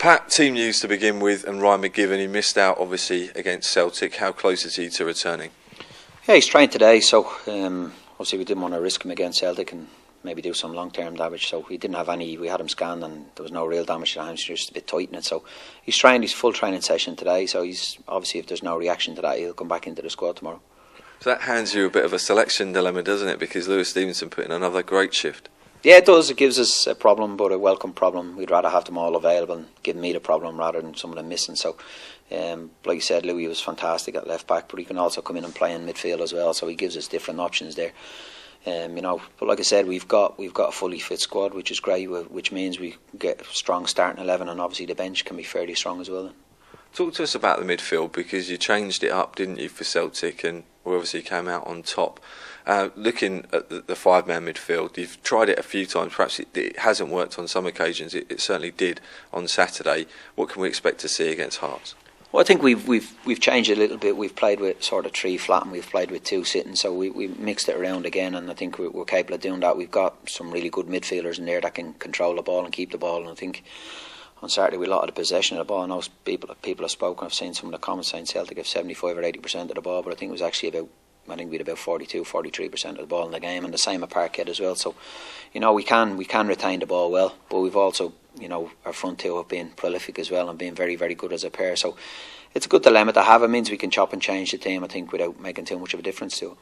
Pat, team news to begin with, and Ryan McGivern, he missed out obviously against Celtic. How close is he to returning? Yeah, he's trained today, so um, obviously we didn't want to risk him against Celtic and maybe do some long term damage. So he didn't have any. We had him scanned and there was no real damage to the hamstring, just a bit tight in it. So he's trained his full training session today. So he's obviously if there's no reaction to that, he'll come back into the squad tomorrow. So that hands you a bit of a selection dilemma, doesn't it? Because Lewis Stevenson put in another great shift. Yeah, it does. It gives us a problem, but a welcome problem. We'd rather have them all available and give me the problem rather than some of them missing. So, um, like you said, Lewis was fantastic at left back, but he can also come in and play in midfield as well. So he gives us different options there. Um, you know, but like I said, we've got we've got a fully fit squad, which is great. Which means we get a strong starting eleven, and obviously the bench can be fairly strong as well. Talk to us about the midfield because you changed it up, didn't you, for Celtic, and we obviously came out on top. Uh, looking at the, the five man midfield, you've tried it a few times. Perhaps it, it hasn't worked on some occasions. It, it, certainly did on Saturday. What can we expect to see against Hearts? Well, I think we've we've we've changed a little bit. We've played with sort of three flat, and we've played with two sitting. So we we mixed it around again, and I think we're, we're capable of doing that. We've got some really good midfielders in there that can control the ball and keep the ball. And I think on Saturday we a lot of the possession of the ball. I know people people have spoken. I've seen some of the comments saying Celtic have seventy five or eighty percent of the ball, but I think it was actually about I think we had about 42, 43 percent of the ball in the game, and the same at Parkhead as well. So, you know, we can we can retain the ball well, but we've also, you know, our front two have been prolific as well and been very very good as a pair. So, it's a good dilemma to have. It means we can chop and change the team. I think without making too much of a difference to it.